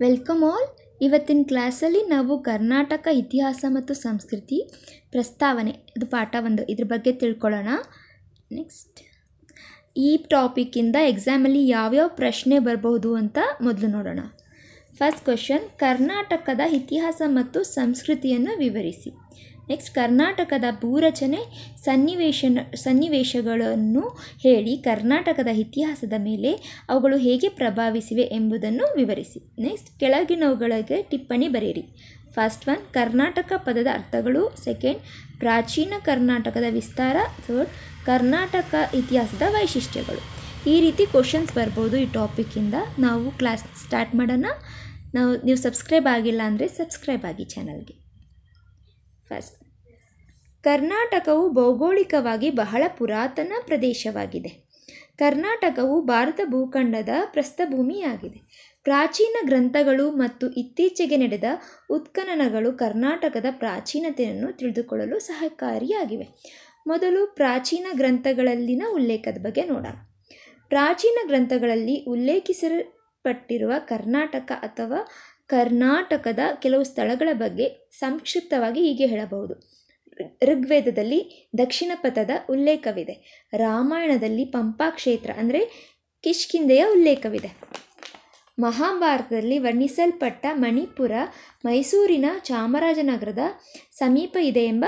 Welcome all. ಇವತ್ತಿನ ಕ್ಲಾಸಲ್ಲಿ ನಾವು ಕರ್ನಾಟಕ ಇತಿಹಾಸ ಮತ್ತು ಸಂಸ್ಕೃತಿ ಪ್ರಸ್ತಾವನೆ, ಇದು ಪಾಠ ಒಂದು. ಇದ್ರ ಬಗ್ಗೆ ತಿಳ್ಕೊಳ್ಳೋಣ. ನೆಕ್ಸ್ಟ್ ಈ ಟಾಪಿಕ್ಕಿಂದ ಎಕ್ಸಾಮಲ್ಲಿ ಯಾವ್ಯಾವ ಪ್ರಶ್ನೆ ಬರಬಹುದು ಅಂತ ಮೊದಲು ನೋಡೋಣ. ಫಸ್ಟ್ ಕ್ವಶನ್ ಕರ್ನಾಟಕದ ಇತಿಹಾಸ ಮತ್ತು ಸಂಸ್ಕೃತಿಯನ್ನು ವಿವರಿಸಿ. ನೆಕ್ಸ್ಟ್ ಕರ್ನಾಟಕದ ಭೂರಚನೆ ಸನ್ನಿವೇಶನ ಸನ್ನಿವೇಶಗಳನ್ನು ಹೇಳಿ, ಕರ್ನಾಟಕದ ಇತಿಹಾಸದ ಮೇಲೆ ಅವುಗಳು ಹೇಗೆ ಪ್ರಭಾವಿಸಿವೆ ಎಂಬುದನ್ನು ವಿವರಿಸಿ. ನೆಕ್ಸ್ಟ್ ಕೆಳಗಿನವುಗಳಿಗೆ ಟಿಪ್ಪಣಿ ಬರೆಯಿರಿ. ಫಸ್ಟ್ ಒನ್ ಕರ್ನಾಟಕ ಪದದ ಅರ್ಥಗಳು. ಸೆಕೆಂಡ್ ಪ್ರಾಚೀನ ಕರ್ನಾಟಕದ ವಿಸ್ತಾರ. ಥರ್ಡ್ ಕರ್ನಾಟಕ ಇತಿಹಾಸದ ವೈಶಿಷ್ಟ್ಯಗಳು. ಈ ರೀತಿ ಕ್ವಶನ್ಸ್ ಬರ್ಬೋದು ಈ ಟಾಪಿಕ್ಕಿಂದ ನಾವು ಕ್ಲಾಸ್ ಸ್ಟಾರ್ಟ್ ಮಾಡೋಣ. ನಾವು ನೀವು ಸಬ್ಸ್ಕ್ರೈಬ್ ಆಗಿಲ್ಲ ಅಂದರೆ ಸಬ್ಸ್ಕ್ರೈಬ್ ಆಗಿ ಚಾನಲ್ಗೆ ಫಸ್ಟ್ ಕರ್ನಾಟಕವು ಭೌಗೋಳಿಕವಾಗಿ ಬಹಳ ಪುರಾತನ ಪ್ರದೇಶವಾಗಿದೆ. ಕರ್ನಾಟಕವು ಭಾರತ ಭೂಖಂಡದ ಪ್ರಸ್ಥಭೂಮಿಯಾಗಿದೆ. ಪ್ರಾಚೀನ ಗ್ರಂಥಗಳು ಮತ್ತು ಇತ್ತೀಚೆಗೆ ನಡೆದ ಉತ್ಖನನಗಳು ಕರ್ನಾಟಕದ ಪ್ರಾಚೀನತೆಯನ್ನು ತಿಳಿದುಕೊಳ್ಳಲು ಸಹಕಾರಿಯಾಗಿವೆ. ಮೊದಲು ಪ್ರಾಚೀನ ಗ್ರಂಥಗಳಲ್ಲಿನ ಉಲ್ಲೇಖದ ಬಗ್ಗೆ ನೋಡೋಣ. ಪ್ರಾಚೀನ ಗ್ರಂಥಗಳಲ್ಲಿ ಉಲ್ಲೇಖಿಸಲ್ಪಟ್ಟಿರುವ ಕರ್ನಾಟಕ ಅಥವಾ ಕರ್ನಾಟಕದ ಕೆಲವು ಸ್ಥಳಗಳ ಬಗ್ಗೆ ಸಂಕ್ಷಿಪ್ತವಾಗಿ ಹೀಗೆ ಹೇಳಬಹುದು. ಋಗ್ವೇದದಲ್ಲಿ ದಕ್ಷಿಣ ಪಥದ ಉಲ್ಲೇಖವಿದೆ. ರಾಮಾಯಣದಲ್ಲಿ ಪಂಪಾ ಕ್ಷೇತ್ರ ಅಂದರೆ ಕಿಷ್ಕಿಂದೆಯ ಉಲ್ಲೇಖವಿದೆ. ಮಹಾಭಾರತದಲ್ಲಿ ವರ್ಣಿಸಲ್ಪಟ್ಟ ಮಣಿಪುರ, ಮೈಸೂರಿನ ಚಾಮರಾಜನಗರದ ಸಮೀಪ ಇದೆ ಎಂಬ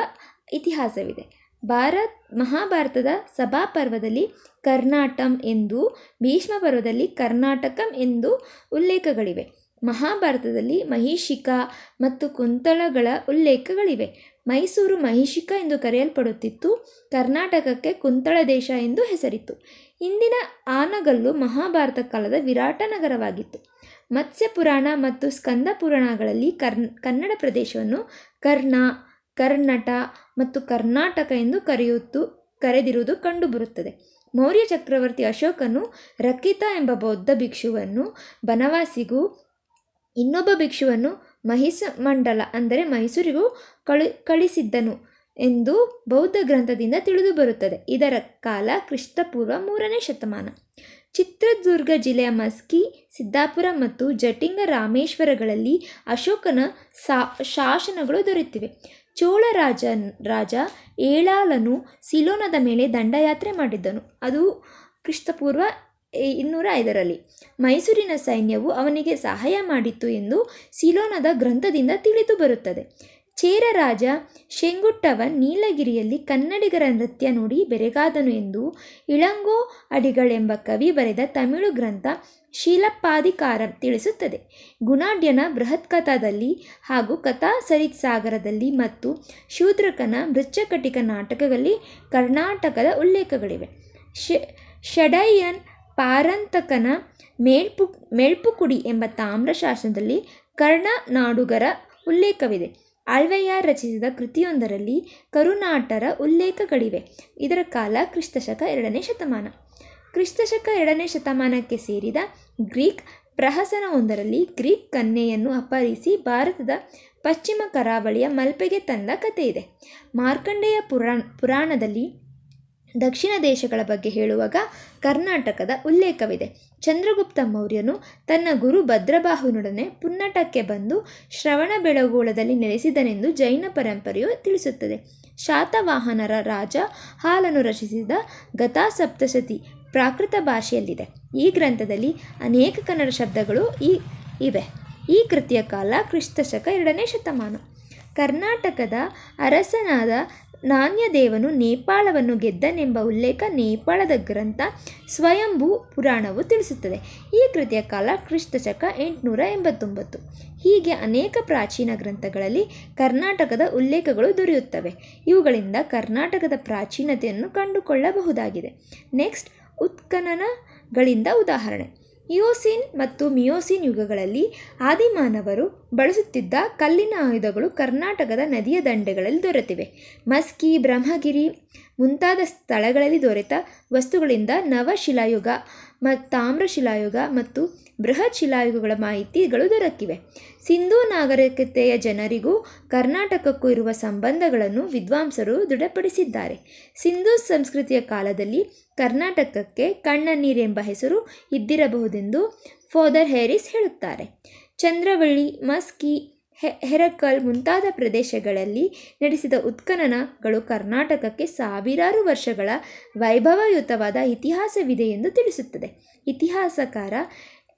ಇತಿಹಾಸವಿದೆ. ಭಾರತ್, ಮಹಾಭಾರತದ ಸಭಾಪರ್ವದಲ್ಲಿ ಕರ್ನಾಟಂ ಎಂದು, ಭೀಷ್ಮ ಪರ್ವದಲ್ಲಿ ಕರ್ನಾಟಕಂ ಎಂದು ಉಲ್ಲೇಖಗಳಿವೆ. ಮಹಾಭಾರತದಲ್ಲಿ ಮಹಿಷಿಕ ಮತ್ತು ಕುಂತಳಗಳ ಉಲ್ಲೇಖಗಳಿವೆ. ಮೈಸೂರು ಮಹಿಷಿಕ ಎಂದು ಕರೆಯಲ್ಪಡುತ್ತಿತ್ತು. ಕರ್ನಾಟಕಕ್ಕೆ ಕುಂತಳ ದೇಶ ಎಂದು ಹೆಸರಿತ್ತು. ಇಂದಿನ ಆನಗಲ್ಲು ಮಹಾಭಾರತ ಕಾಲದ ವಿರಾಟ ನಗರವಾಗಿತ್ತು. ಮತ್ಸ್ಯ ಪುರಾಣ ಮತ್ತು ಸ್ಕಂದ ಪುರಾಣಗಳಲ್ಲಿ ಕನ್ನಡ ಪ್ರದೇಶವನ್ನು ಕರ್ಣ ಕರ್ನಟ ಮತ್ತು ಕರ್ನಾಟಕ ಎಂದು ಕರೆಯುತ್ತು, ಕರೆದಿರುವುದು ಕಂಡುಬರುತ್ತದೆ. ಮೌರ್ಯ ಚಕ್ರವರ್ತಿ ಅಶೋಕನು ರಕಿತ ಎಂಬ ಬೌದ್ಧ ಭಿಕ್ಷುವನ್ನು, ಬನವಾಸಿಗೂ ಇನ್ನೊಬ್ಬ ಭಿಕ್ಷುವನ್ನು ಮಹಿಸ ಮಂಡಲ ಅಂದರೆ ಮೈಸೂರಿಗೂ ಕಳಿ, ಕಳಿಸಿದ್ದನು ಎಂದು ಬೌದ್ಧ ಗ್ರಂಥದಿಂದ ತಿಳಿದು ಬರುತ್ತದೆ. ಇದರ ಕಾಲ ಕ್ರಿಸ್ತಪೂರ್ವ ಮೂರನೇ ಶತಮಾನ. ಚಿತ್ರದುರ್ಗ ಜಿಲ್ಲೆಯ ಮಸ್ಕಿ, ಸಿದ್ದಾಪುರ ಮತ್ತು ಜಟಿಂಗ ರಾಮೇಶ್ವರಗಳಲ್ಲಿ ಅಶೋಕನ ಸಾ, ಶಾಸನಗಳು ದೊರೆತಿವೆ. ಚೋಳ ರಾಜ ರಾಜ ಏಳಾಲನು ಸಿಲೋನದ ಮೇಲೆ ದಂಡಯಾತ್ರೆ ಮಾಡಿದ್ದನು. ಅದು ಕ್ರಿಸ್ತಪೂರ್ವ ಇನ್ನೂರ ಐದರಲ್ಲಿ ಮೈಸೂರಿನ ಸೈನ್ಯವು ಅವನಿಗೆ ಸಹಾಯ ಮಾಡಿತ್ತು ಎಂದು ಸಿಲೋನದ ಗ್ರಂಥದಿಂದ ತಿಳಿದು ಬರುತ್ತದೆ. ಚೇರ ರಾಜ ಶೆಂಗುಟ್ಟವನ್ ನೀಲಗಿರಿಯಲ್ಲಿ ಕನ್ನಡಿಗರ ನೃತ್ಯ ನೋಡಿ ಬೆರೆಗಾದನು ಎಂದು ಇಳಂಗೋ ಅಡಿಗಳೆಂಬ ಕವಿ ಬರೆದ ತಮಿಳು ಗ್ರಂಥ ಶೀಲಪ್ಪಾಧಿಕಾರ ತಿಳಿಸುತ್ತದೆ. ಗುಣಾಢ್ಯನ ಬೃಹತ್ ಕಥಾದಲ್ಲಿ ಹಾಗೂ ಕಥಾ ಸರಿತ್ ಸಾಗರದಲ್ಲಿ ಮತ್ತು ಶೂದ್ರಕನ ಮೃಚ್ಛಕಟಿಕ ನಾಟಕದಲ್ಲಿ ಕರ್ನಾಟಕದ ಉಲ್ಲೇಖಗಳಿವೆ. ಶ, ಷಡಯ್ಯನ್ ಪಾರಂತಕನ ಮೇಲ್ಪು ಮೇಲ್ಪುಕುಡಿ ಎಂಬ ತಾಮ್ರ ಕರ್ಣ ಕರ್ಣನಾಡುಗರ ಉಲ್ಲೇಖವಿದೆ. ಆಳ್ವೆಯಾರ್ ರಚಿಸಿದ ಕೃತಿಯೊಂದರಲ್ಲಿ ಕರುನಾಟರ ಉಲ್ಲೇಖಗಳಿವೆ. ಇದರ ಕಾಲ ಕ್ರಿಸ್ತಶಕ ಎರಡನೇ ಶತಮಾನ. ಕ್ರಿಸ್ತಶಕ ಎರಡನೇ ಶತಮಾನಕ್ಕೆ ಸೇರಿದ ಗ್ರೀಕ್ ಪ್ರಹಸನವೊಂದರಲ್ಲಿ ಗ್ರೀಕ್ ಕನ್ಯೆಯನ್ನು ಅಪಹರಿಸಿ ಭಾರತದ ಪಶ್ಚಿಮ ಕರಾವಳಿಯ ಮಲ್ಪೆಗೆ ತಂದ ಕಥೆ ಇದೆ ಮಾರ್ಕಂಡೇಯ ಪುರಾಣ, ಪುರಾಣದಲ್ಲಿ ದಕ್ಷಿಣ ದೇಶಗಳ ಬಗ್ಗೆ ಹೇಳುವಾಗ ಕರ್ನಾಟಕದ ಉಲ್ಲೇಖವಿದೆ. ಚಂದ್ರಗುಪ್ತ ಮೌರ್ಯನು ತನ್ನ ಗುರು ಭದ್ರಬಾಹುನೊಡನೆ ಪುನ್ನಟಕ್ಕೆ ಬಂದು ಶ್ರವಣ ಬೆಳಗೋಳದಲ್ಲಿ ನೆಲೆಸಿದನೆಂದು ಜೈನ ಪರಂಪರೆಯು ತಿಳಿಸುತ್ತದೆ. ಶಾತವಾಹನರ ರಾಜ ಹಾಲನ್ನು ರಚಿಸಿದ ಗತಾಸಪ್ತಶತಿ ಪ್ರಾಕೃತ ಭಾಷೆಯಲ್ಲಿದೆ. ಈ ಗ್ರಂಥದಲ್ಲಿ ಅನೇಕ ಕನ್ನಡ ಶಬ್ದಗಳು ಈ ಇವೆ. ಈ ಕೃತಿಯ ಕಾಲ ಕ್ರಿಸ್ತಶಕ ಎರಡನೇ ಶತಮಾನ. ಕರ್ನಾಟಕದ ಅರಸನಾದ ನಾಣ್ಯದೇವನು ನೇಪಾಳವನ್ನು ಗೆದ್ದನೆಂಬ ಉಲ್ಲೇಖ ನೇಪಾಳದ ಗ್ರಂಥ ಸ್ವಯಂಭೂ ಪುರಾಣವು ತಿಳಿಸುತ್ತದೆ. ಈ ಕೃತಿಯ ಕಾಲ ಕ್ರಿಸ್ತಶಕ ಎಂಟುನೂರ ಎಂಬತ್ತೊಂಬತ್ತು. ಹೀಗೆ ಅನೇಕ ಪ್ರಾಚೀನ ಗ್ರಂಥಗಳಲ್ಲಿ ಕರ್ನಾಟಕದ ಉಲ್ಲೇಖಗಳು ದೊರೆಯುತ್ತವೆ. ಇವುಗಳಿಂದ ಕರ್ನಾಟಕದ ಪ್ರಾಚೀನತೆಯನ್ನು ಕಂಡುಕೊಳ್ಳಬಹುದಾಗಿದೆ. ನೆಕ್ಸ್ಟ್, ಉತ್ಖನನಗಳಿಂದ ಉದಾಹರಣೆ. ಇಯೋಸಿನ್ ಮತ್ತು ಮಿಯೋಸಿನ್ ಯುಗಗಳಲ್ಲಿ ಆದಿಮಾನವರು ಬಳಸುತ್ತಿದ್ದ ಕಲ್ಲಿನ ಆಯುಧಗಳು ಕರ್ನಾಟಕದ ನದಿಯ ದಂಡೆಗಳಲ್ಲಿ ದೊರೆತಿವೆ. ಮಸ್ಕಿ, ಬ್ರಹ್ಮಗಿರಿ ಮುಂತಾದ ಸ್ಥಳಗಳಲ್ಲಿ ದೊರೆತ ವಸ್ತುಗಳಿಂದ ನವಶಿಲಾಯುಗ ಮ ತಾಮ್ರ ಶಿಲಾಯುಗ ಮತ್ತು ಬೃಹತ್ ಶಿಲಾಯುಗಗಳ ಮಾಹಿತಿಗಳು ದೊರಕಿವೆ. ಸಿಂಧೂ ನಾಗರಿಕತೆಯ ಜನರಿಗೂ ಕರ್ನಾಟಕಕ್ಕೂ ಇರುವ ಸಂಬಂಧಗಳನ್ನು ವಿದ್ವಾಂಸರು ದೃಢಪಡಿಸಿದ್ದಾರೆ. ಸಿಂಧೂ ಸಂಸ್ಕೃತಿಯ ಕಾಲದಲ್ಲಿ ಕರ್ನಾಟಕಕ್ಕೆ ಕಣ್ಣನೀರ್ ಎಂಬ ಹೆಸರು ಇದ್ದಿರಬಹುದೆಂದು ಫಾದರ್ ಹ್ಯಾರಿಸ್ ಹೇಳುತ್ತಾರೆ. ಚಂದ್ರವಳ್ಳಿ ಮಸ್ಕಿ ಹೆ, ಹೆರಕಲ್ ಮುಂತಾದ ಪ್ರದೇಶಗಳಲ್ಲಿ ನಡೆಸಿದ ಉತ್ಖನನಗಳು ಕರ್ನಾಟಕಕ್ಕೆ ಸಾವಿರಾರು ವರ್ಷಗಳ ವೈಭವಯುತವಾದ ಇತಿಹಾಸವಿದೆ ಎಂದು ತಿಳಿಸುತ್ತದೆ. ಇತಿಹಾಸಕಾರ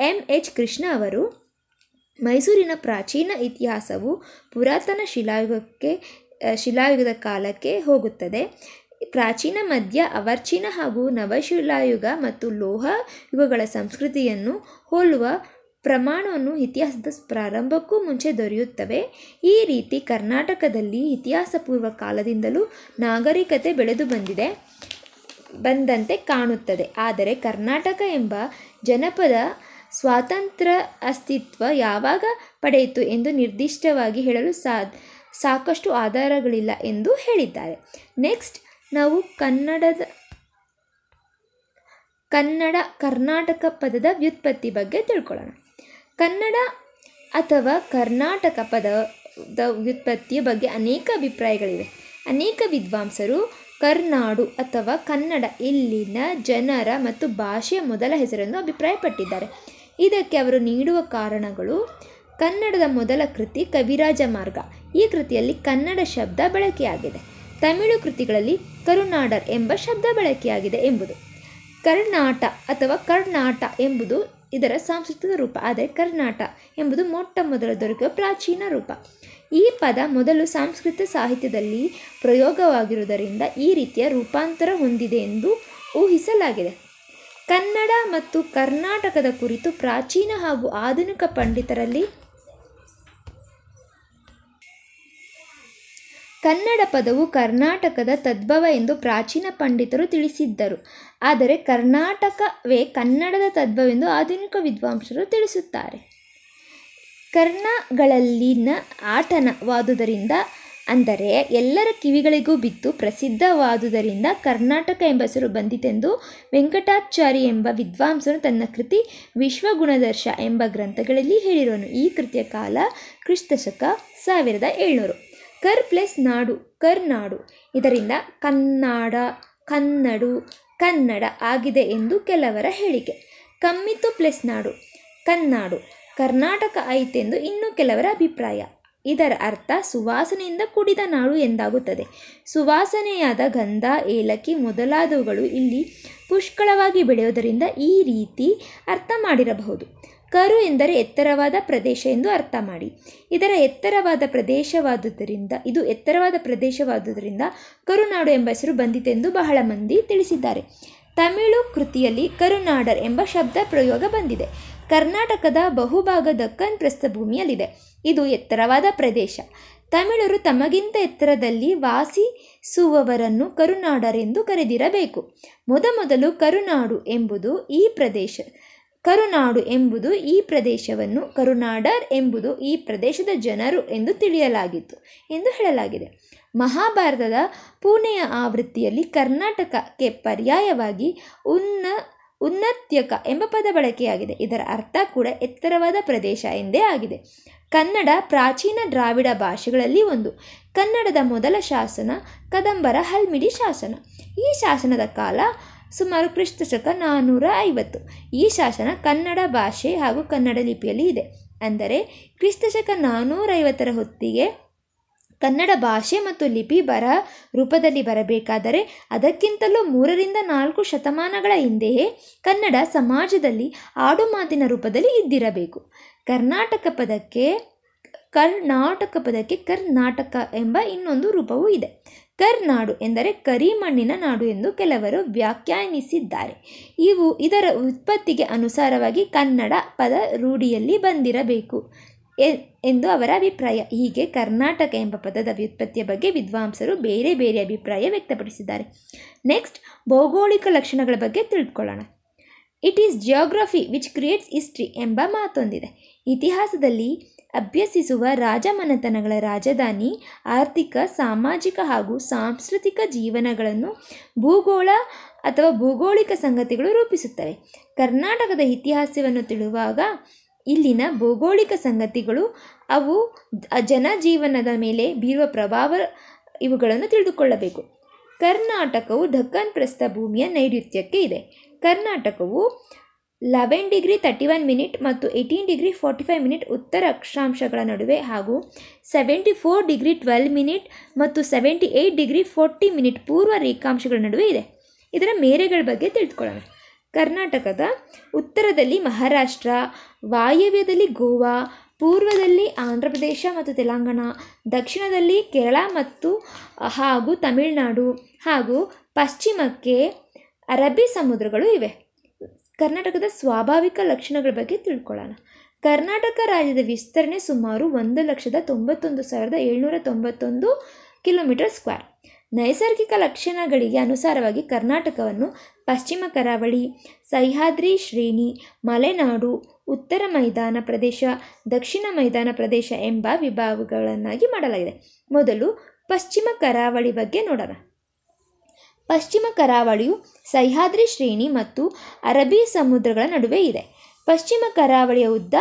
ಎಂ. ಎಚ್. ಕೃಷ್ಣ ಅವರು, ಮೈಸೂರಿನ ಪ್ರಾಚೀನ ಇತಿಹಾಸವು ಪುರಾತನ ಶಿಲಾಯುಗಕ್ಕೆ ಶಿಲಾಯುಗದ ಕಾಲಕ್ಕೆ ಹೋಗುತ್ತದೆ. ಪ್ರಾಚೀನ ಮಧ್ಯ ಅವರ್ಚಿನ ಹಾಗೂ ನವಶಿಲಾಯುಗ ಮತ್ತು ಲೋಹ ಯುಗಗಳ ಸಂಸ್ಕೃತಿಯನ್ನು ಹೋಲುವ ಪ್ರಮಾಣವನ್ನು ಇತಿಹಾಸದ ಪ್ರಾರಂಭಕ್ಕೂ ಮುಂಚೆ ದೊರೆಯುತ್ತವೆ. ಈ ರೀತಿ ಕರ್ನಾಟಕದಲ್ಲಿ ಇತಿಹಾಸ ಪೂರ್ವ ಕಾಲದಿಂದಲೂ ನಾಗರಿಕತೆ ಬೆಳೆದು ಬಂದಿದೆ, ಬಂದಂತೆ ಕಾಣುತ್ತದೆ. ಆದರೆ ಕರ್ನಾಟಕ ಎಂಬ ಜನಪದ ಸ್ವಾತಂತ್ರ್ಯ ಅಸ್ತಿತ್ವ ಯಾವಾಗ ಪಡೆಯಿತು ಎಂದು ನಿರ್ದಿಷ್ಟವಾಗಿ ಹೇಳಲು ಸಾ ಸಾಕಷ್ಟು ಆಧಾರಗಳಿಲ್ಲ ಎಂದು ಹೇಳಿದ್ದಾರೆ. ನೆಕ್ಸ್ಟ್, ನಾವು ಕನ್ನಡದ, ಕನ್ನಡ ಕರ್ನಾಟಕ ಪದದ ವ್ಯುತ್ಪತ್ತಿ ಬಗ್ಗೆ ತಿಳ್ಕೊಳ್ಳೋಣ. ಕನ್ನಡ ಅಥವಾ ಕರ್ನಾಟಕ ಪದದ ವ್ಯುತ್ಪತ್ತಿಯ ಬಗ್ಗೆ ಅನೇಕ ಅಭಿಪ್ರಾಯಗಳಿವೆ. ಅನೇಕ ವಿದ್ವಾಂಸರು ಕರ್ನಾಡು ಅಥವಾ ಕನ್ನಡ ಇಲ್ಲಿನ ಜನರ ಮತ್ತು ಭಾಷೆಯ ಮೊದಲ ಹೆಸರನ್ನು ಅಭಿಪ್ರಾಯಪಟ್ಟಿದ್ದಾರೆ. ಇದಕ್ಕೆ ಅವರು ನೀಡುವ ಕಾರಣಗಳು ಕನ್ನಡದ ಮೊದಲ ಕೃತಿ ಕವಿರಾಜ ಮಾರ್ಗ. ಈ ಕೃತಿಯಲ್ಲಿ ಕನ್ನಡ ಶಬ್ದ ಬಳಕೆಯಾಗಿದೆ. ತಮಿಳು ಕೃತಿಗಳಲ್ಲಿ ಕರುನಾಡರ್ ಎಂಬ ಶಬ್ದ ಬಳಕೆಯಾಗಿದೆ ಎಂಬುದು. ಕರ್ನಾಟ ಅಥವಾ ಕರ್ನಾಟ ಎಂಬುದು ಇದರ ಸಾಂಸ್ಕೃತಿಕ ರೂಪ ಆದರೆ ಕರ್ನಾಟ ಎಂಬುದು ಮೊಟ್ಟ ಮೊದಲು ದೊರಕುವ ಪ್ರಾಚೀನ ರೂಪ. ಈ ಪದ ಮೊದಲು ಸಂಸ್ಕೃತ ಸಾಹಿತ್ಯದಲ್ಲಿ ಪ್ರಯೋಗವಾಗಿರುವುದರಿಂದ ಈ ರೀತಿಯ ರೂಪಾಂತರ ಹೊಂದಿದೆ ಎಂದು ಊಹಿಸಲಾಗಿದೆ. ಕನ್ನಡ ಮತ್ತು ಕರ್ನಾಟಕದ ಕುರಿತು ಪ್ರಾಚೀನ ಹಾಗೂ ಆಧುನಿಕ ಪಂಡಿತರಲ್ಲಿ ಕನ್ನಡ ಪದವು ಕರ್ನಾಟಕದ ತದ್ಭವ ಎಂದು ಪ್ರಾಚೀನ ಪಂಡಿತರು ತಿಳಿಸಿದ್ದರು. ಆದರೆ ಕರ್ನಾಟಕವೇ ಕನ್ನಡದ ತದ್ಭವೆಂದು ಆಧುನಿಕ ವಿದ್ವಾಂಸರು ತಿಳಿಸುತ್ತಾರೆ. ಕರ್ಣಗಳಲ್ಲಿನ ಆಟನವಾದುದರಿಂದ, ಅಂದರೆ ಎಲ್ಲರ ಕಿವಿಗಳಿಗೂ ಬಿದ್ದು ಪ್ರಸಿದ್ಧವಾದುದರಿಂದ ಕರ್ನಾಟಕ ಎಂಬ ಹೆಸರು ಬಂದಿತೆಂದು ವೆಂಕಟಾಚಾರಿ ಎಂಬ ವಿದ್ವಾಂಸನು ತನ್ನ ಕೃತಿ ವಿಶ್ವಗುಣದರ್ಶ ಎಂಬ ಗ್ರಂಥಗಳಲ್ಲಿ ಹೇಳಿರುವನು. ಈ ಕೃತಿಯ ಕಾಲ ಕ್ರಿಸ್ತಶಕ ಸಾವಿರದ ಏಳ್ನೂರು. ಕರ್ ಪ್ಲಸ್ ನಾಡು ಕರ್ನಾಡು ಇದರಿಂದ ಕನ್ನಡ, ಕನ್ನಡು, ಕನ್ನಡ ಆಗಿದೆ ಎಂದು ಕೆಲವರ ಹೇಳಿಕೆ. ಕಮ್ಮಿತು ಪ್ಲಸ್ ನಾಡು, ಕನ್ನಾಡು. ಕರ್ನಾಟಕ ಐತೆಂದು ಇನ್ನು ಕೆಲವರ ಅಭಿಪ್ರಾಯ. ಇದರ ಅರ್ಥ ಸುವಾಸನೆಯಿಂದ ಕೂಡಿದ ನಾಡು ಎಂದಾಗುತ್ತದೆ. ಸುವಾಸನೆಯಾದ ಗಂಧ, ಏಲಕ್ಕಿ ಮೊದಲಾದವುಗಳು ಇಲ್ಲಿ ಪುಷ್ಕಳವಾಗಿ ಬೆಳೆಯುವುದರಿಂದ ಈ ರೀತಿ ಅರ್ಥ ಮಾಡಿರಬಹುದು. ಕರು ಎಂದರೆ ಎತ್ತರವಾದ ಪ್ರದೇಶ ಎಂದು ಅರ್ಥ ಮಾಡಿ. ಇದರ ಎತ್ತರವಾದ ಪ್ರದೇಶವಾದುದರಿಂದ, ಇದು ಎತ್ತರವಾದ ಪ್ರದೇಶವಾದುದರಿಂದ ಕರುನಾಡು ಎಂಬ ಹೆಸರು ಬಂದಿತೆಂದು ಬಹಳ ಮಂದಿ ತಿಳಿಸಿದ್ದಾರೆ. ತಮಿಳು ಕೃತಿಯಲ್ಲಿ ಕರುನಾಡರ್ ಎಂಬ ಶಬ್ದ ಪ್ರಯೋಗ ಬಂದಿದೆ. ಕರ್ನಾಟಕದ ಬಹುಭಾಗ ದಕ್ಕನ್ ಪ್ರಸ್ಥಭೂಮಿಯಲ್ಲಿದೆ. ಇದು ಎತ್ತರವಾದ ಪ್ರದೇಶ. ತಮಿಳರು ತಮಗಿಂತ ಎತ್ತರದಲ್ಲಿ ವಾಸಿಸುವವರನ್ನು ಕರುನಾಡರೆಂದು ಕರೆದಿರಬೇಕು. ಮೊದಮೊದಲು ಕರುನಾಡು ಎಂಬುದು ಈ ಪ್ರದೇಶ. ಕರುನಾಡು ಎಂಬುದು ಈ ಪ್ರದೇಶವನ್ನು, ಕರುನಾಡರ್ ಎಂಬುದು ಈ ಪ್ರದೇಶದ ಜನರು ಎಂದು ತಿಳಿಯಲಾಗಿತ್ತು ಎಂದು ಹೇಳಲಾಗಿದೆ. ಮಹಾಭಾರತದ ಪುಣೆಯ ಆವೃತ್ತಿಯಲ್ಲಿ ಕರ್ನಾಟಕಕ್ಕೆ ಪರ್ಯಾಯವಾಗಿ ಉನ್ನ, ಉನ್ನತ್ಯಕ ಎಂಬ ಪದ ಬಳಕೆಯಾಗಿದೆ. ಇದರ ಅರ್ಥ ಕೂಡ ಎತ್ತರವಾದ ಪ್ರದೇಶ ಎಂದೇ ಆಗಿದೆ. ಕನ್ನಡ ಪ್ರಾಚೀನ ದ್ರಾವಿಡ ಭಾಷೆಗಳಲ್ಲಿ ಒಂದು. ಕನ್ನಡದ ಮೊದಲ ಶಾಸನ ಕದಂಬರ ಹಲ್ಮಿಡಿ ಶಾಸನ. ಈ ಶಾಸನದ ಕಾಲ ಸುಮಾರು ಕ್ರಿಸ್ತ ಶಕ ನಾನ್ನೂರ ಐವತ್ತು. ಈ ಶಾಸನ ಕನ್ನಡ ಭಾಷೆ ಹಾಗೂ ಕನ್ನಡ ಲಿಪಿಯಲ್ಲಿ ಇದೆ. ಅಂದರೆ ಕ್ರಿಸ್ತಶಕ ನಾನ್ನೂರೈವತ್ತರ ಹೊತ್ತಿಗೆ ಕನ್ನಡ ಭಾಷೆ ಮತ್ತು ಲಿಪಿ ಬರ ರೂಪದಲ್ಲಿ ಬರಬೇಕಾದರೆ ಅದಕ್ಕಿಂತಲೂ ಮೂರರಿಂದ ನಾಲ್ಕು ಶತಮಾನಗಳ ಹಿಂದೆಯೇ ಕನ್ನಡ ಸಮಾಜದಲ್ಲಿ ಆಡುಮಾತಿನ ರೂಪದಲ್ಲಿ ಇದ್ದಿರಬೇಕು. ಕರ್ನಾಟಕ ಪದಕ್ಕೆ ಕರ್ನಾಟಕ ಪದಕ್ಕೆ ಕರ್ನಾಟಕ ಎಂಬ ಇನ್ನೊಂದು ರೂಪವೂ ಇದೆ. ಕರ್ನಾಡು ಎಂದರೆ ಕರಿಮಣ್ಣಿನ ನಾಡು ಎಂದು ಕೆಲವರು ವ್ಯಾಖ್ಯಾನಿಸಿದ್ದಾರೆ. ಇವು ಇದರ ಉತ್ಪತ್ತಿಗೆ ಅನುಸಾರವಾಗಿ ಕನ್ನಡ ಪದ ರೂಢಿಯಲ್ಲಿ ಬಂದಿರಬೇಕು ಎಂದು ಅವರ ಅಭಿಪ್ರಾಯ. ಹೀಗೆ ಕರ್ನಾಟಕ ಎಂಬ ಪದದ ವ್ಯುತ್ಪತ್ತಿಯ ಬಗ್ಗೆ ವಿದ್ವಾಂಸರು ಬೇರೆ ಬೇರೆ ಅಭಿಪ್ರಾಯ ವ್ಯಕ್ತಪಡಿಸಿದ್ದಾರೆ. ನೆಕ್ಸ್ಟ್, ಭೌಗೋಳಿಕ ಲಕ್ಷಣಗಳ ಬಗ್ಗೆ ತಿಳ್ಕೊಳ್ಳೋಣ. It is geography which creates history ಎಂಬ ಮಾತೊಂದಿದೆ. ಇತಿಹಾಸದಲ್ಲಿ ಅಭ್ಯಸಿಸುವ ರಾಜಮನೆತನಗಳ ರಾಜಧಾನಿ, ಆರ್ಥಿಕ, ಸಾಮಾಜಿಕ ಹಾಗೂ ಸಾಂಸ್ಕೃತಿಕ ಜೀವನಗಳನ್ನು ಭೂಗೋಳ ಅಥವಾ ಭೌಗೋಳಿಕ ಸಂಗತಿಗಳು ರೂಪಿಸುತ್ತವೆ. ಕರ್ನಾಟಕದ ಇತಿಹಾಸವನ್ನು ತಿಳುವಾಗ ಇಲ್ಲಿನ ಭೌಗೋಳಿಕ ಸಂಗತಿಗಳು ಅವು ಜನಜೀವನದ ಮೇಲೆ ಬೀರುವ ಪ್ರಭಾವ ಇವುಗಳನ್ನು ತಿಳಿದುಕೊಳ್ಳಬೇಕು. ಕರ್ನಾಟಕವು ದಕ್ಕನ್ ಪ್ರಸ್ಥಭೂಮಿಯ ನೈಋತ್ಯಕ್ಕೆ ಇದೆ. ಕರ್ನಾಟಕವು eleven degree thirty one minute ಮತ್ತು eighteen degree forty five minute ಉತ್ತರ ಅಕ್ಷಾಂಶಗಳ ನಡುವೆ ಹಾಗೂ seventy four degree twelve minute ಮತ್ತು seventy eight degree forty minute ಪೂರ್ವ ರೇಖಾಂಶಗಳ ನಡುವೆ ಇದೆ. ಇದರ ಮೇರೆಗಳ ಬಗ್ಗೆ ತಿಳಿದುಕೊಳ್ಳೋಣ. ಕರ್ನಾಟಕದ ಉತ್ತರದಲ್ಲಿ ಮಹಾರಾಷ್ಟ್ರ, ವಾಯವ್ಯದಲ್ಲಿ ಗೋವಾ, ಪೂರ್ವದಲ್ಲಿ ಆಂಧ್ರ ಪ್ರದೇಶ ಮತ್ತು ತೆಲಂಗಾಣ, ದಕ್ಷಿಣದಲ್ಲಿ ಕೇರಳ ಮತ್ತು, ಹಾಗೂ ತಮಿಳುನಾಡು ಹಾಗೂ ಪಶ್ಚಿಮಕ್ಕೆ ಅರಬ್ಬಿ ಸಮುದ್ರಗಳು ಇವೆ. ಕರ್ನಾಟಕದ ಸ್ವಾಭಾವಿಕ ಲಕ್ಷಣಗಳ ಬಗ್ಗೆ ತಿಳ್ಕೊಳ್ಳೋಣ. ಕರ್ನಾಟಕ ರಾಜ್ಯದ ವಿಸ್ತರಣೆ ಸುಮಾರು ಒಂದು ಲಕ್ಷದ ತೊಂಬತ್ತೊಂದು ಸಾವಿರದ ಏಳ್ನೂರ ತೊಂಬತ್ತೊಂದು ಕಿಲೋಮೀಟರ್ ಸ್ಕ್ವೇರ್. ನೈಸರ್ಗಿಕ ಲಕ್ಷಣಗಳಿಗೆ ಅನುಸಾರವಾಗಿ ಕರ್ನಾಟಕವನ್ನು ಪಶ್ಚಿಮ ಕರಾವಳಿ, ಸಹ್ಯಾದ್ರಿ ಶ್ರೇಣಿ, ಮಲೆನಾಡು, ಉತ್ತರ ಮೈದಾನ ಪ್ರದೇಶ, ದಕ್ಷಿಣ ಮೈದಾನ ಪ್ರದೇಶ ಎಂಬ ವಿಭಾಗಗಳನ್ನಾಗಿ ಮಾಡಲಾಗಿದೆ. ಮೊದಲು ಪಶ್ಚಿಮ ಕರಾವಳಿ ಬಗ್ಗೆ ನೋಡೋಣ. ಪಶ್ಚಿಮ ಕರಾವಳಿಯು ಸಹ್ಯಾದ್ರಿ ಶ್ರೇಣಿ ಮತ್ತು ಅರಬ್ಬಿ ಸಮುದ್ರಗಳ ನಡುವೆ ಇದೆ. ಪಶ್ಚಿಮ ಕರಾವಳಿಯ ಉದ್ದ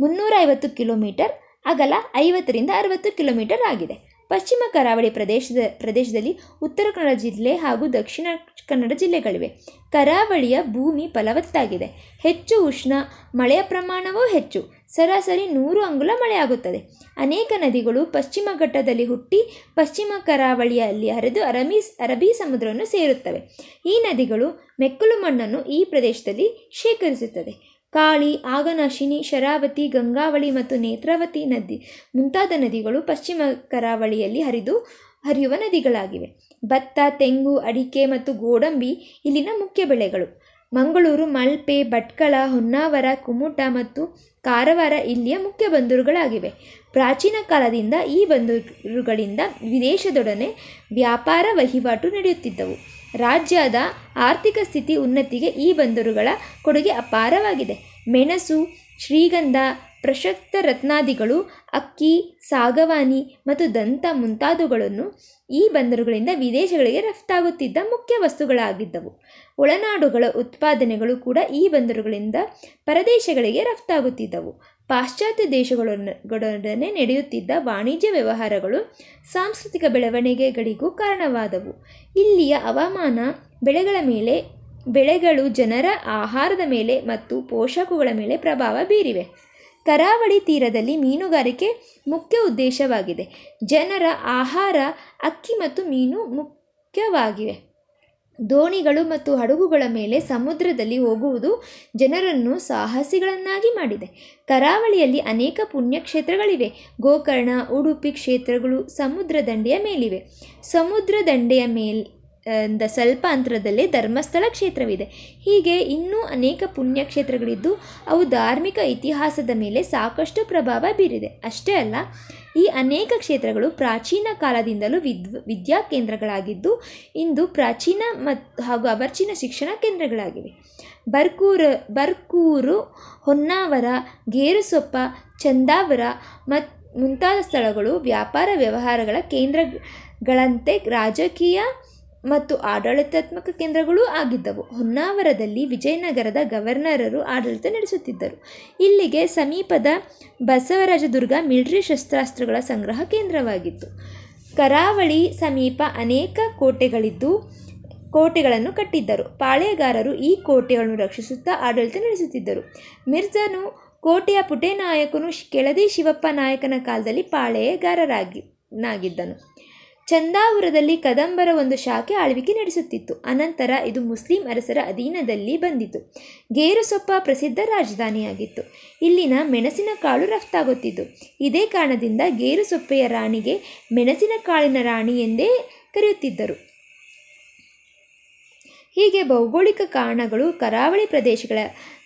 ಮುನ್ನೂರ ಐವತ್ತು ಕಿಲೋಮೀಟರ್, ಅಗಲ ಐವತ್ತರಿಂದ ಅರವತ್ತು ಕಿಲೋಮೀಟರ್ ಆಗಿದೆ. ಪಶ್ಚಿಮ ಕರಾವಳಿ ಪ್ರದೇಶದ ಪ್ರದೇಶದಲ್ಲಿ ಉತ್ತರ ಕನ್ನಡ ಜಿಲ್ಲೆ ಹಾಗೂ ದಕ್ಷಿಣ ಕನ್ನಡ ಜಿಲ್ಲೆಗಳಿವೆ. ಕರಾವಳಿಯ ಭೂಮಿ ಫಲವತ್ತಾಗಿದೆ. ಹೆಚ್ಚು ಉಷ್ಣ, ಮಳೆಯ ಪ್ರಮಾಣವೂ ಹೆಚ್ಚು. ಸರಾಸರಿ ನೂರು ಅಂಗುಲ ಮಳೆಯಾಗುತ್ತದೆ ಅನೇಕ ನದಿಗಳು ಪಶ್ಚಿಮ ಘಟ್ಟದಲ್ಲಿ ಹುಟ್ಟಿ ಪಶ್ಚಿಮ ಕರಾವಳಿಯಲ್ಲಿ ಹರಿದು ಅರಬಿ ಅರಬ್ಬಿ ಸಮುದ್ರವನ್ನು ಸೇರುತ್ತವೆ. ಈ ನದಿಗಳು ಮೆಕ್ಕಲು ಮಣ್ಣನ್ನು ಈ ಪ್ರದೇಶದಲ್ಲಿ ಶೇಖರಿಸುತ್ತದೆ. ಕಾಳಿ, ಆಗನಾಶಿನಿ, ಶರಾವತಿ, ಗಂಗಾವಳಿ ಮತ್ತು ನೇತ್ರಾವತಿ ನದಿ ಮುಂತಾದ ನದಿಗಳು ಪಶ್ಚಿಮ ಕರಾವಳಿಯಲ್ಲಿ ಹರಿದು ಹರಿಯುವ ನದಿಗಳಾಗಿವೆ. ಭತ್ತ, ತೆಂಗು, ಅಡಿಕೆ ಮತ್ತು ಗೋಡಂಬಿ ಇಲ್ಲಿನ ಮುಖ್ಯ ಬೆಳೆಗಳು. ಮಂಗಳೂರು, ಮಲ್ಪೆ, ಭಟ್ಕಳ, ಹೊನ್ನಾವರ, ಕುಮುಟ ಮತ್ತು ಕಾರವಾರ ಇಲ್ಲಿಯ ಮುಖ್ಯ ಬಂದರುಗಳಾಗಿವೆ. ಪ್ರಾಚೀನ ಕಾಲದಿಂದ ಈ ಬಂದರುಗಳಿಂದ ವಿದೇಶದೊಡನೆ ವ್ಯಾಪಾರ ವಹಿವಾಟು ನಡೆಯುತ್ತಿದ್ದವು. ರಾಜ್ಯದ ಆರ್ಥಿಕ ಸ್ಥಿತಿ ಉನ್ನತಿಗೆ ಈ ಬಂದರುಗಳ ಕೊಡುಗೆ ಅಪಾರವಾಗಿದೆ. ಮೆಣಸು, ಶ್ರೀಗಂಧ ಪ್ರಶಕ್ತ ರತ್ನಾದಿಗಳು, ಅಕ್ಕಿ, ಸಾಗವಾನಿ ಮತ್ತು ದಂತ ಮುಂತಾದವುಗಳನ್ನು ಈ ಬಂದರುಗಳಿಂದ ವಿದೇಶಗಳಿಗೆ ರಫ್ತಾಗುತ್ತಿದ್ದ ಮುಖ್ಯ ವಸ್ತುಗಳಾಗಿದ್ದವು. ಒಳನಾಡುಗಳ ಉತ್ಪಾದನೆಗಳು ಕೂಡ ಈ ಬಂದರುಗಳಿಂದ ಪರದೇಶಗಳಿಗೆ ರಫ್ತಾಗುತ್ತಿದ್ದವು. ಪಾಶ್ಚಾತ್ಯ ದೇಶಗಳೊಡನೆ ನಡೆಯುತ್ತಿದ್ದ ವಾಣಿಜ್ಯ ವ್ಯವಹಾರಗಳು ಸಾಂಸ್ಕೃತಿಕ ಬೆಳವಣಿಗೆಗಳಿಗೂ ಕಾರಣವಾದವು. ಇಲ್ಲಿಯ ಹವಾಮಾನ ಬೆಳೆಗಳ ಮೇಲೆ, ಬೆಳೆಗಳು ಜನರ ಆಹಾರದ ಮೇಲೆ ಮತ್ತು ಪೋಷಕಗಳ ಮೇಲೆ ಪ್ರಭಾವ ಬೀರಿವೆ. ಕರಾವಳಿ ತೀರದಲ್ಲಿ ಮೀನುಗಾರಿಕೆ ಮುಖ್ಯ ಉದ್ದೇಶವಾಗಿದೆ. ಜನರ ಆಹಾರ, ಅಕ್ಕಿ ಮತ್ತು ಮೀನು ಮುಖ್ಯವಾಗಿವೆ. ದೋಣಿಗಳು ಮತ್ತು ಹಡಗುಗಳ ಮೇಲೆ ಸಮುದ್ರದಲ್ಲಿ ಹೋಗುವುದು ಜನರನ್ನು ಸಾಹಸಿಗಳನ್ನಾಗಿ ಮಾಡಿದೆ. ಕರಾವಳಿಯಲ್ಲಿ ಅನೇಕ ಪುಣ್ಯಕ್ಷೇತ್ರಗಳಿವೆ. ಗೋಕರ್ಣ, ಉಡುಪಿ ಕ್ಷೇತ್ರಗಳು ಸಮುದ್ರ ದಂಡೆಯ ಮೇಲಿವೆ. ಸಮುದ್ರ ದಂಡೆಯ ಮೇಲ್ ಸ್ವಲ್ಪ ಅಂತರದಲ್ಲೇ ಧರ್ಮಸ್ಥಳ ಕ್ಷೇತ್ರವಿದೆ. ಹೀಗೆ ಇನ್ನೂ ಅನೇಕ ಪುಣ್ಯಕ್ಷೇತ್ರಗಳಿದ್ದು, ಅವು ಧಾರ್ಮಿಕ ಇತಿಹಾಸದ ಮೇಲೆ ಸಾಕಷ್ಟು ಪ್ರಭಾವ ಬೀರಿದೆ. ಅಷ್ಟೇ ಅಲ್ಲ ಈ ಅನೇಕ ಕ್ಷೇತ್ರಗಳು ಪ್ರಾಚೀನ ಕಾಲದಿಂದಲೂ ವಿದ್ವ ವಿದ್ಯಾ ಕೇಂದ್ರಗಳಾಗಿದ್ದು, ಇಂದು ಪ್ರಾಚೀನ ಮತ್ತು ಹಾಗೂ ಅವರ್ಚೀನ ಶಿಕ್ಷಣ ಕೇಂದ್ರಗಳಾಗಿವೆ. ಬರ್ಕೂರು ಬರ್ಕೂರು, ಹೊನ್ನಾವರ, ಗೇರುಸೊಪ್ಪ, ಚಂದಾವರ ಮತ್ತು ಮುಂತಾದ ಸ್ಥಳಗಳು ವ್ಯಾಪಾರ ವ್ಯವಹಾರಗಳ ಕೇಂದ್ರಗಳಂತೆ ರಾಜಕೀಯ ಮತ್ತು ಆಡಳಿತಾತ್ಮಕ ಕೇಂದ್ರಗಳೂ ಆಗಿದ್ದವು. ಹೊನ್ನಾವರದಲ್ಲಿ ವಿಜಯನಗರದ ಗವರ್ನರರು ಆಡಳಿತ ನಡೆಸುತ್ತಿದ್ದರು. ಇಲ್ಲಿಗೆ ಸಮೀಪದ ಬಸವರಾಜದುರ್ಗ ಮಿಲಿಟರಿ ಶಸ್ತ್ರಾಸ್ತ್ರಗಳ ಸಂಗ್ರಹ ಕೇಂದ್ರವಾಗಿತ್ತು. ಕರಾವಳಿ ಸಮೀಪ ಅನೇಕ ಕೋಟೆಗಳಿದ್ದು, ಕೋಟೆಗಳನ್ನು ಕಟ್ಟಿದ್ದರು. ಪಾಳೆಗಾರರು ಈ ಕೋಟೆಗಳನ್ನು ರಕ್ಷಿಸುತ್ತಾ ಆಡಳಿತ ನಡೆಸುತ್ತಿದ್ದರು. ಮಿರ್ಜಾನು ಕೋಟೆಯ ಪುಟೇನಾಯಕನು ಕೆಳದಿ ಶಿವಪ್ಪ ನಾಯಕನ ಕಾಲದಲ್ಲಿ ಪಾಳೆಯಗಾರರಾಗಿ ನಾಗಿದ್ದನು. ಚಂದಾವರದಲ್ಲಿ ಕದಂಬರ ಒಂದು ಶಾಖೆ ಆಳ್ವಿಕೆ ನಡೆಸುತ್ತಿತ್ತು. ಅನಂತರ ಇದು ಮುಸ್ಲಿಂ ಅರಸರ ಅಧೀನದಲ್ಲಿ ಬಂದಿತು. ಗೇರುಸೊಪ್ಪ ಪ್ರಸಿದ್ಧ ರಾಜಧಾನಿಯಾಗಿತ್ತು. ಇಲ್ಲಿನ ಮೆಣಸಿನ ಕಾಳು ರಫ್ತಾಗುತ್ತಿದ್ದು ಇದೇ ಕಾರಣದಿಂದ ಗೇರುಸೊಪ್ಪೆಯ ರಾಣಿಗೆ ಮೆಣಸಿನ ಕಾಳಿನ ರಾಣಿ ಎಂದೇ ಕರೆಯುತ್ತಿದ್ದರು. ಹೀಗೆ ಭೌಗೋಳಿಕ ಕಾರಣಗಳು ಕರಾವಳಿ ಪ್ರದೇಶಗಳ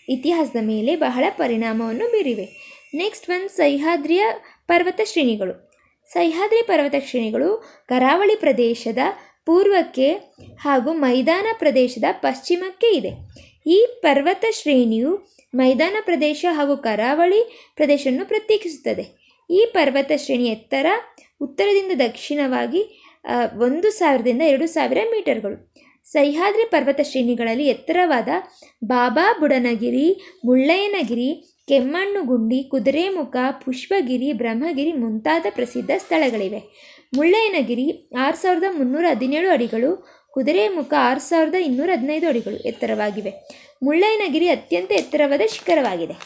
ಇತಿಹಾಸದ ಮೇಲೆ ಬಹಳ ಪರಿಣಾಮವನ್ನು ಬೀರಿವೆ. ನೆಕ್ಸ್ಟ್ ಒನ್ ಸಹ್ಯಾದ್ರಿಯ ಪರ್ವತ ಶ್ರೇಣಿಗಳು. ಸಹ್ಯಾದ್ರಿ ಪರ್ವತ ಶ್ರೇಣಿಗಳು ಕರಾವಳಿ ಪ್ರದೇಶದ ಪೂರ್ವಕ್ಕೆ ಹಾಗೂ ಮೈದಾನ ಪ್ರದೇಶದ ಪಶ್ಚಿಮಕ್ಕೆ ಇದೆ. ಈ ಪರ್ವತ ಶ್ರೇಣಿಯು ಮೈದಾನ ಪ್ರದೇಶ ಹಾಗೂ ಕರಾವಳಿ ಪ್ರದೇಶವನ್ನು ಪ್ರತ್ಯೇಕಿಸುತ್ತದೆ. ಈ ಪರ್ವತ ಶ್ರೇಣಿ ಎತ್ತರ, ಉತ್ತರದಿಂದ ದಕ್ಷಿಣವಾಗಿ ಒಂದು ಸಾವಿರದಿಂದ ಎರಡು ಸಾವಿರ ಮೀಟರ್ಗಳು. ಸಹ್ಯಾದ್ರಿ ಪರ್ವತ ಶ್ರೇಣಿಗಳಲ್ಲಿ ಎತ್ತರವಾದ ಬಾಬಾ ಬುಡನಗಿರಿ, ಮುಳ್ಳಯ್ಯನಗಿರಿ ಕೆಮ್ಮಣ್ಣುಗುಂಡಿ ಕುದುರೆಮುಖ, ಪುಷ್ಪಗಿರಿ, ಬ್ರಹ್ಮಗಿರಿ ಮುಂತಾದ ಪ್ರಸಿದ್ಧ ಸ್ಥಳಗಳಿವೆ. ಮುಳ್ಳಯ್ಯನಗಿರಿ ಆರು ಸಾವಿರದ ಮುನ್ನೂರ ಹದಿನೇಳು ಅಡಿಗಳು, ಕುದುರೆಮುಖ ಆರು ಸಾವಿರದ ಇನ್ನೂರ ಹದಿನೈದು ಅಡಿಗಳು ಎತ್ತರವಾಗಿವೆ. ಮುಳ್ಳಯ್ಯನಗಿರಿ ಅತ್ಯಂತ ಎತ್ತರವಾದ ಶಿಖರವಾಗಿದೆ.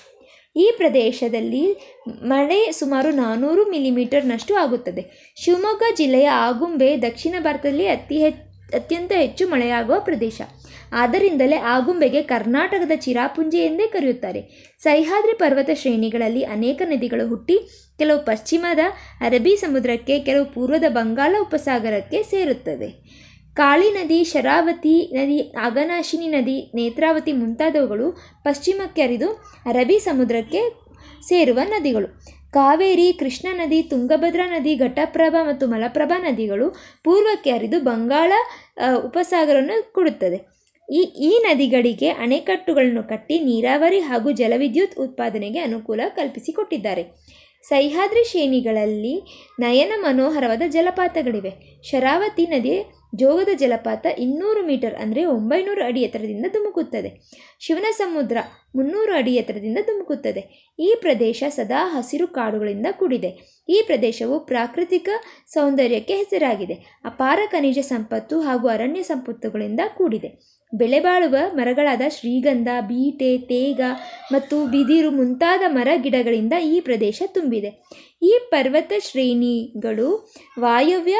ಈ ಪ್ರದೇಶದಲ್ಲಿ ಮಳೆ ಸುಮಾರು ನಾನ್ನೂರು ಮಿಲಿಮೀಟರ್ನಷ್ಟು ಆಗುತ್ತದೆ. ಶಿವಮೊಗ್ಗ ಜಿಲ್ಲೆಯ ಆಗುಂಬೆ ದಕ್ಷಿಣ ಭಾರತದಲ್ಲಿ ಅತಿ ಹೆ, ಅತ್ಯಂತ ಹೆಚ್ಚು ಮಳೆಯಾಗುವ ಪ್ರದೇಶ. ಆದ್ದರಿಂದಲೇ ಆಗುಂಬೆಗೆ ಕರ್ನಾಟಕದ ಚಿರಾಪುಂಜಿ ಎಂದೇ ಕರೆಯುತ್ತಾರೆ. ಸಹ್ಯಾದ್ರಿ ಪರ್ವತ ಶ್ರೇಣಿಗಳಲ್ಲಿ ಅನೇಕ ನದಿಗಳು ಹುಟ್ಟಿ, ಕೆಲವು ಪಶ್ಚಿಮದ ಅರಬ್ಬಿ ಸಮುದ್ರಕ್ಕೆ, ಕೆಲವು ಪೂರ್ವದ ಬಂಗಾಳ ಉಪಸಾಗರಕ್ಕೆ ಸೇರುತ್ತದೆ ಕಾಳಿ ನದಿ, ಶರಾವತಿ ನದಿ, ಆಗನಾಶಿನಿ ನದಿ, ನೇತ್ರಾವತಿ ಮುಂತಾದವುಗಳು ಪಶ್ಚಿಮಕ್ಕೆ ಹರಿದು ಅರಬ್ಬಿ ಸಮುದ್ರಕ್ಕೆ ಸೇರುವ ನದಿಗಳು. ಕಾವೇರಿ, ಕೃಷ್ಣಾ ನದಿ, ತುಂಗಭದ್ರಾ ನದಿ, ಘಟಪ್ರಭಾ ಮತ್ತು ಮಲಪ್ರಭಾ ನದಿಗಳು ಪೂರ್ವಕ್ಕೆ ಹರಿದು ಬಂಗಾಳ ಉಪಸಾಗರವನ್ನು ಕೊಡುತ್ತದೆ ಈ ಈ ನದಿಗಳಿಗೆ ಅಣೆಕಟ್ಟುಗಳನ್ನು ಕಟ್ಟಿ ನೀರಾವರಿ ಹಾಗೂ ಜಲವಿದ್ಯುತ್ ಉತ್ಪಾದನೆಗೆ ಅನುಕೂಲ ಕಲ್ಪಿಸಿಕೊಟ್ಟಿದ್ದಾರೆ. ಸಹ್ಯಾದ್ರಿ ಶ್ರೇಣಿಗಳಲ್ಲಿ ನಯನ ಮನೋಹರವಾದ ಜಲಪಾತಗಳಿವೆ. ಶರಾವತಿ ನದಿ ಜೋಗದ ಜಲಪಾತ ಇನ್ನೂರು ಮೀಟರ್ ಅಂದರೆ ಒಂಬೈನೂರು ಅಡಿ ಎತ್ತರದಿಂದ ಧುಮುಕುತ್ತದೆ. ಶಿವನ ಸಮುದ್ರ ಮುನ್ನೂರು ಅಡಿ ಎತ್ತರದಿಂದ ಧುಮುಕುತ್ತದೆ. ಈ ಪ್ರದೇಶ ಸದಾ ಹಸಿರು ಕಾಡುಗಳಿಂದ ಕೂಡಿದೆ. ಈ ಪ್ರದೇಶವು ಪ್ರಾಕೃತಿಕ ಸೌಂದರ್ಯಕ್ಕೆ ಹೆಸರಾಗಿದೆ. ಅಪಾರ ಖನಿಜ ಸಂಪತ್ತು ಹಾಗೂ ಅರಣ್ಯ ಸಂಪತ್ತುಗಳಿಂದ ಕೂಡಿದೆ. ಬೆಲೆಬಾಳುವ ಮರಗಳಾದ ಶ್ರೀಗಂಧ, ಬೀಟೆ, ತೇಗ ಮತ್ತು ಬಿದಿರು ಮುಂತಾದ ಮರ ಗಿಡಗಳಿಂದ ಈ ಪ್ರದೇಶ ತುಂಬಿದೆ. ಈ ಪರ್ವತ ಶ್ರೇಣಿಗಳು ವಾಯವ್ಯ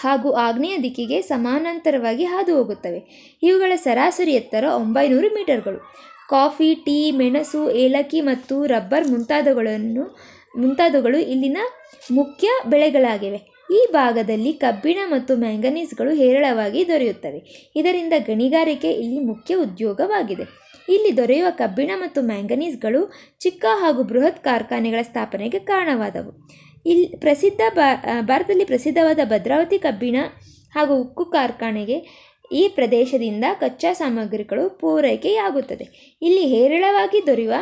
ಹಾಗೂ ಆಗ್ನೇಯ ದಿಕ್ಕಿಗೆ ಸಮಾನಾಂತರವಾಗಿ ಹಾದು ಹೋಗುತ್ತವೆ ಇವುಗಳ ಸರಾಸರಿ ಎತ್ತರ ಒಂಬೈನೂರು ಮೀಟರ್ಗಳು. ಕಾಫಿ, ಟೀ, ಮೆಣಸು, ಏಲಕ್ಕಿ ಮತ್ತು ರಬ್ಬರ್ ಮುಂತಾದವುಗಳನ್ನು, ಮುಂತಾದವುಗಳು ಇಲ್ಲಿನ ಮುಖ್ಯ ಬೆಳೆಗಳಾಗಿವೆ. ಈ ಭಾಗದಲ್ಲಿ ಕಬ್ಬಿಣ ಮತ್ತು ಮ್ಯಾಂಗನೀಸ್ಗಳು ಹೇರಳವಾಗಿ ದೊರೆಯುತ್ತವೆ. ಇದರಿಂದ ಗಣಿಗಾರಿಕೆ ಇಲ್ಲಿ ಮುಖ್ಯ ಉದ್ಯೋಗವಾಗಿದೆ. ಇಲ್ಲಿ ದೊರೆಯುವ ಕಬ್ಬಿಣ ಮತ್ತು ಮ್ಯಾಂಗನೀಸ್ಗಳು ಚಿಕ್ಕ ಹಾಗೂ ಬೃಹತ್ ಕಾರ್ಖಾನೆಗಳ ಸ್ಥಾಪನೆಗೆ ಕಾರಣವಾದವು. ಇಲ್ಲಿ ಪ್ರಸಿದ್ಧ ಭಾರತದಲ್ಲಿ ಪ್ರಸಿದ್ಧವಾದ ಭದ್ರಾವತಿ ಕಬ್ಬಿಣ ಹಾಗೂ ಉಕ್ಕು ಕಾರ್ಖಾನೆಗೆ ಈ ಪ್ರದೇಶದಿಂದ ಕಚ್ಚಾ ಸಾಮಗ್ರಿಗಳು ಪೂರೈಕೆಯಾಗುತ್ತದೆ. ಇಲ್ಲಿ ಹೇರಳವಾಗಿ ದೊರೆಯುವ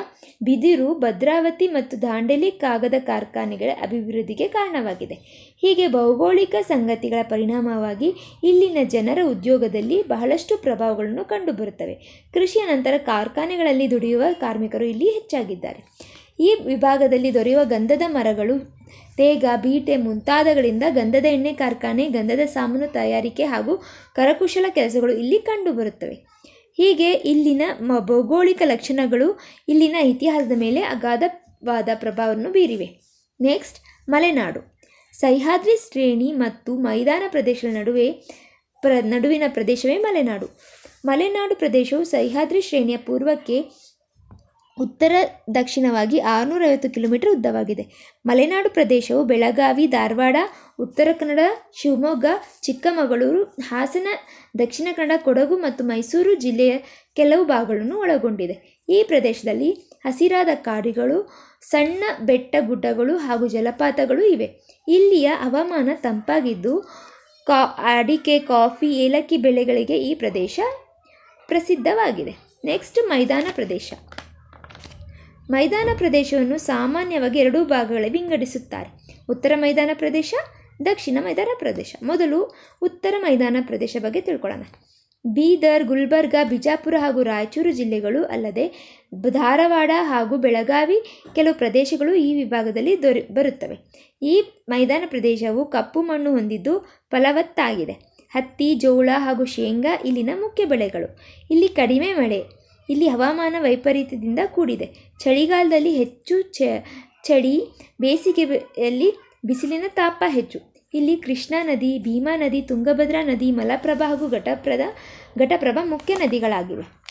ಬಿದಿರು, ಭದ್ರಾವತಿ ಮತ್ತು ದಾಂಡೇಲಿ ಕಾಗದ ಕಾರ್ಖಾನೆಗಳ ಅಭಿವೃದ್ಧಿಗೆ ಕಾರಣವಾಗಿದೆ. ಹೀಗೆ ಭೌಗೋಳಿಕ ಸಂಗತಿಗಳ ಪರಿಣಾಮವಾಗಿ ಇಲ್ಲಿನ ಜನರ ಉದ್ಯೋಗದಲ್ಲಿ ಬಹಳಷ್ಟು ಪ್ರಭಾವಗಳನ್ನು ಕಂಡುಬರುತ್ತವೆ. ಕೃಷಿಯ ನಂತರ ಕಾರ್ಖಾನೆಗಳಲ್ಲಿ ದುಡಿಯುವ ಕಾರ್ಮಿಕರು ಇಲ್ಲಿ ಹೆಚ್ಚಾಗಿದ್ದಾರೆ. ಈ ವಿಭಾಗದಲ್ಲಿ ದೊರೆಯುವ ಗಂಧದ ಮರಗಳು, ತೇಗ, ಬೀಟೆ ಮುಂತಾದಗಳಿಂದ ಗಂಧದ ಎಣ್ಣೆ ಕಾರ್ಖಾನೆ, ಗಂಧದ ಸಾಮಾನು ತಯಾರಿಕೆ ಹಾಗೂ ಕರಕುಶಲ ಕೆಲಸಗಳು ಇಲ್ಲಿ ಕಂಡುಬರುತ್ತವೆ. ಹೀಗೆ ಇಲ್ಲಿನ ಭೌಗೋಳಿಕ ಲಕ್ಷಣಗಳು ಇಲ್ಲಿನ ಇತಿಹಾಸದ ಮೇಲೆ ಅಗಾಧವಾದ ಪ್ರಭಾವವನ್ನು ಬೀರಿವೆ. ನೆಕ್ಸ್ಟ್, ಮಲೆನಾಡು. ಸಹ್ಯಾದ್ರಿ ಶ್ರೇಣಿ ಮತ್ತು ಮೈದಾನ ಪ್ರದೇಶಗಳ ನಡುವೆ ಪ್ರ, ನಡುವಿನ ಪ್ರದೇಶವೇ ಮಲೆನಾಡು. ಮಲೆನಾಡು ಪ್ರದೇಶವು ಸಹ್ಯಾದ್ರಿ ಶ್ರೇಣಿಯ ಪೂರ್ವಕ್ಕೆ ಉತ್ತರ ದಕ್ಷಿಣವಾಗಿ ಆರುನೂರೈವತ್ತು ಕಿಲೋಮೀಟರ್ ಉದ್ದವಾಗಿದೆ. ಮಲೆನಾಡು ಪ್ರದೇಶವು ಬೆಳಗಾವಿ, ಧಾರವಾಡ, ಉತ್ತರ ಕನ್ನಡ, ಶಿವಮೊಗ್ಗ, ಚಿಕ್ಕಮಗಳೂರು, ಹಾಸನ, ದಕ್ಷಿಣ ಕನ್ನಡ, ಕೊಡಗು ಮತ್ತು ಮೈಸೂರು ಜಿಲ್ಲೆಯ ಕೆಲವು ಭಾಗಗಳನ್ನು ಒಳಗೊಂಡಿದೆ. ಈ ಪ್ರದೇಶದಲ್ಲಿ ಹಸಿರಾದ ಕಾಡುಗಳು, ಸಣ್ಣ ಬೆಟ್ಟ ಗುಡ್ಡಗಳು ಹಾಗೂ ಜಲಪಾತಗಳು ಇವೆ. ಇಲ್ಲಿಯ ಹವಾಮಾನ ತಂಪಾಗಿದ್ದು, ಕಾ, ಅಡಿಕೆ, ಕಾಫಿ, ಏಲಕ್ಕಿ ಬೆಳೆಗಳಿಗೆ ಈ ಪ್ರದೇಶ ಪ್ರಸಿದ್ಧವಾಗಿದೆ. ನೆಕ್ಸ್ಟ್ ಮೈದಾನ ಪ್ರದೇಶ. ಮೈದಾನ ಪ್ರದೇಶವನ್ನು ಸಾಮಾನ್ಯವಾಗಿ ಎರಡೂ ಭಾಗಗಳಲ್ಲಿ ವಿಂಗಡಿಸುತ್ತಾರೆ. ಉತ್ತರ ಮೈದಾನ ಪ್ರದೇಶ, ದಕ್ಷಿಣ ಮೈದಾನ ಪ್ರದೇಶ. ಮೊದಲು ಉತ್ತರ ಮೈದಾನ ಪ್ರದೇಶ ಬಗ್ಗೆ ತಿಳ್ಕೊಳ್ಳೋಣ. ಬೀದರ್, ಗುಲ್ಬರ್ಗ, ಬಿಜಾಪುರ ಹಾಗೂ ರಾಯಚೂರು ಜಿಲ್ಲೆಗಳು ಅಲ್ಲದೆ ಧಾರವಾಡ ಹಾಗೂ ಬೆಳಗಾವಿ ಕೆಲವು ಪ್ರದೇಶಗಳು ಈ ವಿಭಾಗದಲ್ಲಿ ದೊರೆ, ಬರುತ್ತವೆ. ಈ ಮೈದಾನ ಪ್ರದೇಶವು ಕಪ್ಪು ಮಣ್ಣು ಹೊಂದಿದ್ದು ಫಲವತ್ತಾಗಿದೆ. ಹತ್ತಿ, ಜೋಳ ಹಾಗೂ ಶೇಂಗಾ ಇಲ್ಲಿನ ಮುಖ್ಯ ಬೆಳೆಗಳು. ಇಲ್ಲಿ ಕಡಿಮೆ ಮಳೆ ಇಲ್ಲಿ ಹವಾಮಾನ ವೈಪರೀತ್ಯದಿಂದ ಕೂಡಿದೆ. ಚಳಿಗಾಲದಲ್ಲಿ ಹೆಚ್ಚು ಚಳಿ, ಬೇಸಿಗೆಯಲ್ಲಿ ಬಿಸಿಲಿನ ತಾಪ ಹೆಚ್ಚು. ಇಲ್ಲಿ ಕೃಷ್ಣಾ ನದಿ, ಭೀಮಾ ನದಿ, ತುಂಗಭದ್ರಾ ನದಿ, ಮಲಪ್ರಭಾ ಹಾಗೂ ಘಟಪ್ರದ, ಘಟಪ್ರಭಾ ಮುಖ್ಯ ನದಿಗಳಾಗಿವೆ.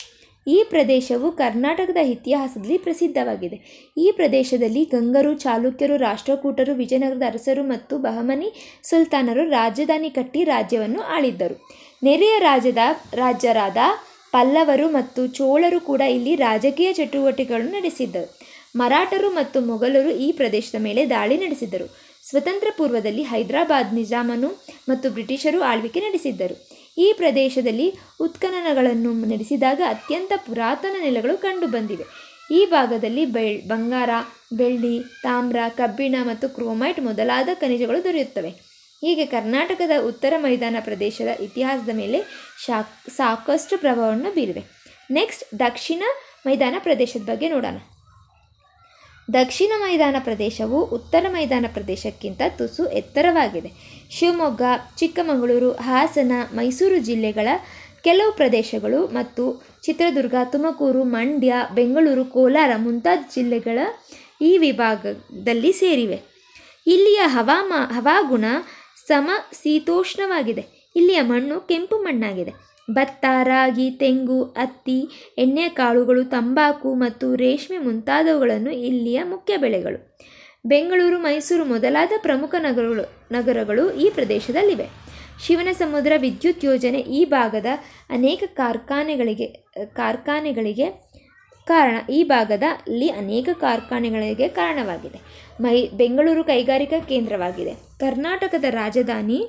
ಈ ಪ್ರದೇಶವು ಕರ್ನಾಟಕದ ಇತಿಹಾಸದಲ್ಲಿ ಪ್ರಸಿದ್ಧವಾಗಿದೆ. ಈ ಪ್ರದೇಶದಲ್ಲಿ ಗಂಗರು, ಚಾಲುಕ್ಯರು, ರಾಷ್ಟ್ರಕೂಟರು, ವಿಜಯನಗರದ ಅರಸರು ಮತ್ತು ಬಹಮನಿ ಸುಲ್ತಾನರು ರಾಜಧಾನಿ ಕಟ್ಟಿ ರಾಜ್ಯವನ್ನು ಆಳಿದ್ದರು. ನೆರೆಯ ರಾಜ್ಯದ, ರಾಜ್ಯರಾದ ಪಲ್ಲವರು ಮತ್ತು ಚೋಳರು ಕೂಡ ಇಲ್ಲಿ ರಾಜಕೀಯ ಚಟುವಟಿಕೆಗಳನ್ನು ನಡೆಸಿದ್ದರು. ಮರಾಠರು ಮತ್ತು ಮೊಘಲರು ಈ ಪ್ರದೇಶದ ಮೇಲೆ ದಾಳಿ ನಡೆಸಿದ್ದರು. ಸ್ವತಂತ್ರ ಪೂರ್ವದಲ್ಲಿ ಹೈದರಾಬಾದ್ ನಿಜಾಮನು ಮತ್ತು ಬ್ರಿಟಿಷರು ಆಳ್ವಿಕೆ ನಡೆಸಿದ್ದರು. ಈ ಪ್ರದೇಶದಲ್ಲಿ ಉತ್ಖನನಗಳನ್ನು ನಡೆಸಿದಾಗ ಅತ್ಯಂತ ಪುರಾತನ ನೆಲೆಗಳು ಕಂಡುಬಂದಿವೆ. ಈ ಭಾಗದಲ್ಲಿ ಬೆಳ್, ಬಂಗಾರ, ಬೆಳ್ಳಿ, ತಾಮ್ರ, ಕಬ್ಬಿಣ ಮತ್ತು ಕ್ರೋಮೈಟ್ ಮೊದಲಾದ ಖನಿಜಗಳು ದೊರೆಯುತ್ತವೆ. ಹೀಗೆ ಕರ್ನಾಟಕದ ಉತ್ತರ ಮೈದಾನ ಪ್ರದೇಶದ ಇತಿಹಾಸದ ಮೇಲೆ ಶಾಕ್, ಸಾಕಷ್ಟು ಪ್ರಭಾವವನ್ನು ಬೀರಿವೆ. ನೆಕ್ಸ್ಟ್ ದಕ್ಷಿಣ ಮೈದಾನ ಪ್ರದೇಶದ ಬಗ್ಗೆ ನೋಡೋಣ. ದಕ್ಷಿಣ ಮೈದಾನ ಪ್ರದೇಶವು ಉತ್ತರ ಮೈದಾನ ಪ್ರದೇಶಕ್ಕಿಂತ ತುಸು ಎತ್ತರವಾಗಿದೆ. ಶಿವಮೊಗ್ಗ, ಚಿಕ್ಕಮಗಳೂರು, ಹಾಸನ, ಮೈಸೂರು ಜಿಲ್ಲೆಗಳ ಕೆಲವು ಪ್ರದೇಶಗಳು ಮತ್ತು ಚಿತ್ರದುರ್ಗ, ತುಮಕೂರು, ಮಂಡ್ಯ, ಬೆಂಗಳೂರು, ಕೋಲಾರ ಮುಂತಾದ ಜಿಲ್ಲೆಗಳ ಈ ವಿಭಾಗದಲ್ಲಿ ಸೇರಿವೆ. ಇಲ್ಲಿಯ ಹವಾಮ, ಹವಾಗುಣ ಸಮ ಶೀತೋಷ್ಣವಾಗಿದೆ. ಇಲ್ಲಿಯ ಮಣ್ಣು ಕೆಂಪು ಮಣ್ಣಾಗಿದೆ. ಭತ್ತ, ರಾಗಿ, ತೆಂಗು, ಹತ್ತಿ ಎಣ್ಣೆಕಾಳುಗಳು ತಂಬಾಕು ಮತ್ತು ರೇಷ್ಮೆ ಮುಂತಾದವುಗಳನ್ನು ಇಲ್ಲಿಯ ಮುಖ್ಯ ಬೆಳೆಗಳು. ಬೆಂಗಳೂರು, ಮೈಸೂರು ಮೊದಲಾದ ಪ್ರಮುಖ ನಗರಗಳು ನಗರಗಳು ಈ ಪ್ರದೇಶದಲ್ಲಿವೆ. ಶಿವನ ಸಮುದ್ರ ವಿದ್ಯುತ್ ಯೋಜನೆ ಈ ಭಾಗದ ಅನೇಕ ಕಾರ್ಖಾನೆಗಳಿಗೆ ಕಾರ್ಖಾನೆಗಳಿಗೆ ಕಾರಣ ಈ ಭಾಗದಲ್ಲಿ ಅನೇಕ ಕಾರ್ಖಾನೆಗಳಿಗೆ ಕಾರಣವಾಗಿದೆ. ಮೈ ಬೆಂಗಳೂರು ಕೈಗಾರಿಕಾ ಕೇಂದ್ರವಾಗಿದೆ. ಕರ್ನಾಟಕದ ರಾಜಧಾನಿ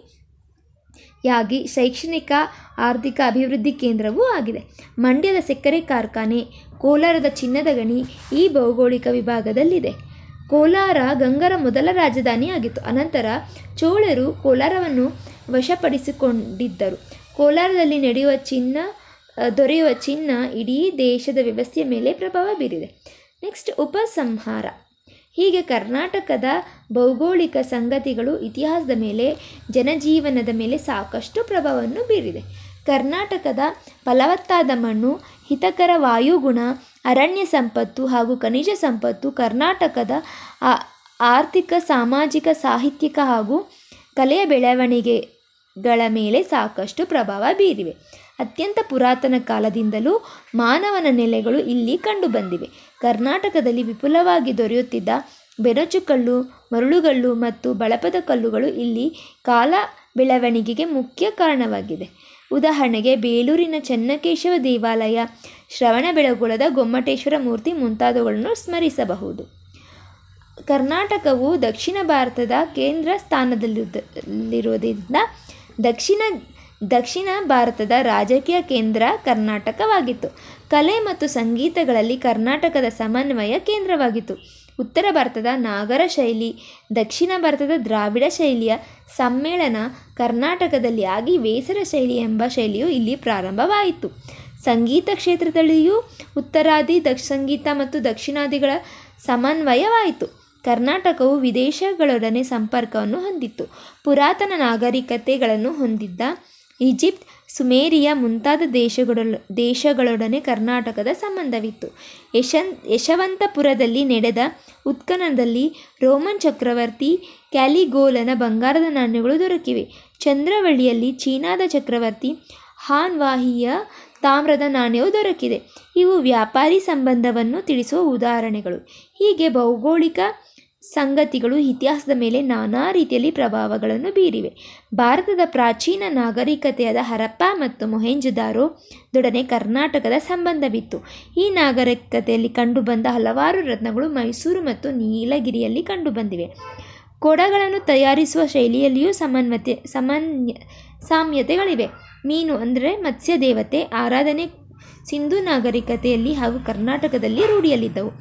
ಯಾಗಿ ಶೈಕ್ಷಣಿಕ, ಆರ್ಥಿಕ ಅಭಿವೃದ್ಧಿ ಕೇಂದ್ರವೂ ಆಗಿದೆ. ಮಂಡ್ಯದ ಸಕ್ಕರೆ ಕಾರ್ಖಾನೆ, ಕೋಲಾರದ ಚಿನ್ನದ ಗಣಿ ಈ ಭೌಗೋಳಿಕ ವಿಭಾಗದಲ್ಲಿದೆ. ಕೋಲಾರ ಗಂಗರ ಮೊದಲ ರಾಜಧಾನಿಯಾಗಿತ್ತು. ಅನಂತರ ಚೋಳರು ಕೋಲಾರವನ್ನು ವಶಪಡಿಸಿಕೊಂಡಿದ್ದರು. ಕೋಲಾರದಲ್ಲಿ ನಡೆಯುವ ಚಿನ್ನ ದೊರೆಯುವ ಚಿನ್ನ ಇಡೀ ದೇಶದ ವ್ಯವಸ್ಥೆಯ ಮೇಲೆ ಪ್ರಭಾವ ಬೀರಿದೆ. ನೆಕ್ಸ್ಟ್ ಉಪಸಂಹಾರ. ಹೀಗೆ ಕರ್ನಾಟಕದ ಭೌಗೋಳಿಕ ಸಂಗತಿಗಳು ಇತಿಹಾಸದ ಮೇಲೆ, ಜನಜೀವನದ ಮೇಲೆ ಸಾಕಷ್ಟು ಪ್ರಭಾವವನ್ನು ಬೀರಿದೆ. ಕರ್ನಾಟಕದ ಫಲವತ್ತಾದ ಮಣ್ಣು, ಹಿತಕರ ವಾಯುಗುಣ, ಅರಣ್ಯ ಸಂಪತ್ತು ಹಾಗೂ ಖನಿಜ ಸಂಪತ್ತು, ಕರ್ನಾಟಕದ ಆರ್ಥಿಕ, ಸಾಮಾಜಿಕ, ಸಾಹಿತ್ಯಿಕ ಹಾಗೂ ಕಲೆಯ ಬೆಳವಣಿಗೆಗಳ ಮೇಲೆ ಸಾಕಷ್ಟು ಪ್ರಭಾವ ಬೀರಿವೆ. ಅತ್ಯಂತ ಪುರಾತನ ಕಾಲದಿಂದಲೂ ಮಾನವನ ನೆಲೆಗಳು ಇಲ್ಲಿ ಕಂಡುಬಂದಿವೆ. ಕರ್ನಾಟಕದಲ್ಲಿ ವಿಪುಲವಾಗಿ ದೊರೆಯುತ್ತಿದ್ದ ಬೆರಚುಕಲ್ಲು ಮರಳುಗಲ್ಲು ಮತ್ತು ಬಳಪದ ಕಲ್ಲುಗಳು ಇಲ್ಲಿ ಕಾಲ ಬೆಳವಣಿಗೆಗೆ ಮುಖ್ಯ ಕಾರಣವಾಗಿದೆ. ಉದಾಹರಣೆಗೆ, ಬೇಲೂರಿನ ಚನ್ನಕೇಶವ ದೇವಾಲಯ ಶ್ರವಣಬೆಳಗೊಳದ ಗೊಮ್ಮಟೇಶ್ವರ ಮೂರ್ತಿ ಮುಂತಾದವುಗಳನ್ನು ಸ್ಮರಿಸಬಹುದು. ಕರ್ನಾಟಕವು ದಕ್ಷಿಣ ಭಾರತದ ಕೇಂದ್ರ ಸ್ಥಾನದಲ್ಲಿರುವುದರಿಂದ ದಕ್ಷಿಣ ದಕ್ಷಿಣ ಭಾರತದ ರಾಜಕೀಯ ಕೇಂದ್ರ ಕರ್ನಾಟಕವಾಗಿತ್ತು. ಕಲೆ ಮತ್ತು ಸಂಗೀತಗಳಲ್ಲಿ ಕರ್ನಾಟಕದ ಸಮನ್ವಯ ಕೇಂದ್ರವಾಗಿತ್ತು. ಉತ್ತರ ಭಾರತದ ನಾಗರ ಶೈಲಿ, ದಕ್ಷಿಣ ಭಾರತದ ದ್ರಾವಿಡ ಶೈಲಿಯ ಸಮ್ಮೇಳನ ಕರ್ನಾಟಕದಲ್ಲಿ ಆಗಿ ವೇಸರ ಶೈಲಿ ಎಂಬ ಶೈಲಿಯು ಇಲ್ಲಿ ಪ್ರಾರಂಭವಾಯಿತು. ಸಂಗೀತ ಕ್ಷೇತ್ರದಲ್ಲಿಯೂ ಉತ್ತರಾದಿ, ದಕ್ಷ ಸಂಗೀತ ಮತ್ತು ದಕ್ಷಿಣಾದಿಗಳ ಸಮನ್ವಯವಾಯಿತು. ಕರ್ನಾಟಕವು ವಿದೇಶಗಳೊಡನೆ ಸಂಪರ್ಕವನ್ನು ಹೊಂದಿತ್ತು. ಪುರಾತನ ನಾಗರಿಕತೆಗಳನ್ನು ಹೊಂದಿದ್ದ ಈಜಿಪ್ಟ್, ಸುಮೇರಿಯಾ ಮುಂತಾದ ದೇಶಗಳ, ದೇಶಗಳೊಡನೆ ಕರ್ನಾಟಕದ ಸಂಬಂಧವಿತ್ತು. ಯಶನ್, ಯಶವಂತಪುರದಲ್ಲಿ ನಡೆದ ಉತ್ಖನನದಲ್ಲಿ ರೋಮನ್ ಚಕ್ರವರ್ತಿ ಕ್ಯಾಲಿಗೋಲನ ಬಂಗಾರದ ನಾಣ್ಯಗಳು ದೊರಕಿವೆ. ಚಂದ್ರವಳ್ಳಿಯಲ್ಲಿ ಚೀನಾದ ಚಕ್ರವರ್ತಿ ಹಾನ್ ವಾಹಿಯ ತಾಮ್ರದ ನಾಣ್ಯವು ದೊರಕಿದೆ. ಇವು ವ್ಯಾಪಾರಿ ಸಂಬಂಧವನ್ನು ತಿಳಿಸುವ ಉದಾಹರಣೆಗಳು. ಹೀಗೆ ಭೌಗೋಳಿಕ ಸಂಗತಿಗಳು ಇತಿಹಾಸದ ಮೇಲೆ ನಾನಾ ರೀತಿಯಲ್ಲಿ ಪ್ರಭಾವಗಳನ್ನು ಬೀರಿವೆ. ಭಾರತದ ಪ್ರಾಚೀನ ನಾಗರಿಕತೆಯಾದ ಹರಪ್ಪ ಮತ್ತು ಮೊಹೆಂಜುದಾರೋ ದೊಡನೆ ಕರ್ನಾಟಕದ ಸಂಬಂಧವಿತ್ತು. ಈ ನಾಗರಿಕತೆಯಲ್ಲಿ ಕಂಡುಬಂದ ಹಲವಾರು ರತ್ನಗಳು ಮೈಸೂರು ಮತ್ತು ನೀಲಗಿರಿಯಲ್ಲಿ ಕಂಡುಬಂದಿವೆ. ಕೊಡಗಳನ್ನು ತಯಾರಿಸುವ ಶೈಲಿಯಲ್ಲಿಯೂ ಸಮನ್ವತೆ, ಸಮನ್ಯ, ಸಾಮ್ಯತೆಗಳಿವೆ. ಮೀನು ಅಂದರೆ ಮತ್ಸ್ಯ ದೇವತೆ ಆರಾಧನೆ, ಸಿಂಧೂ ನಾಗರಿಕತೆಯಲ್ಲಿ ಹಾಗೂ ಕರ್ನಾಟಕದಲ್ಲಿ ರೂಢಿಯಲ್ಲಿದ್ದವು.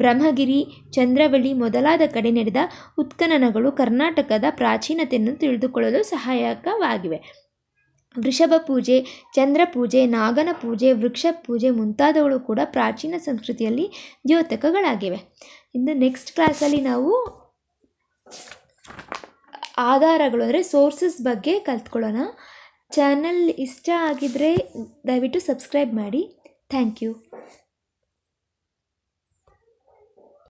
ಬ್ರಹ್ಮಗಿರಿ, ಚಂದ್ರವಳ್ಳಿ ಮೊದಲಾದ ಕಡೆ ನಡೆದ ಉತ್ಖನನಗಳು ಕರ್ನಾಟಕದ ಪ್ರಾಚೀನತೆಯನ್ನು ತಿಳಿದುಕೊಳ್ಳಲು ಸಹಾಯಕವಾಗಿವೆ. ವೃಷಭ ಪೂಜೆ, ಚಂದ್ರ ಪೂಜೆ, ನಾಗನ ಪೂಜೆ, ವೃಕ್ಷ ಪೂಜೆ ಮುಂತಾದವುಗಳು ಕೂಡ ಪ್ರಾಚೀನ ಸಂಸ್ಕೃತಿಯಲ್ಲಿ ದ್ಯೋತಕಗಳಾಗಿವೆ. ಇನ್ನು ನೆಕ್ಸ್ಟ್ ಕ್ಲಾಸಲ್ಲಿ ನಾವು ಆಧಾರಗಳು ಅಂದರೆ ಸೋರ್ಸಸ್ ಬಗ್ಗೆ ಕಲ್ತ್ಕೊಳ್ಳೋಣ. ಚಾನಲ್ ಇಷ್ಟ ಆಗಿದ್ದರೆ ದಯವಿಟ್ಟು ಸಬ್ಸ್ಕ್ರೈಬ್ ಮಾಡಿ. Thank you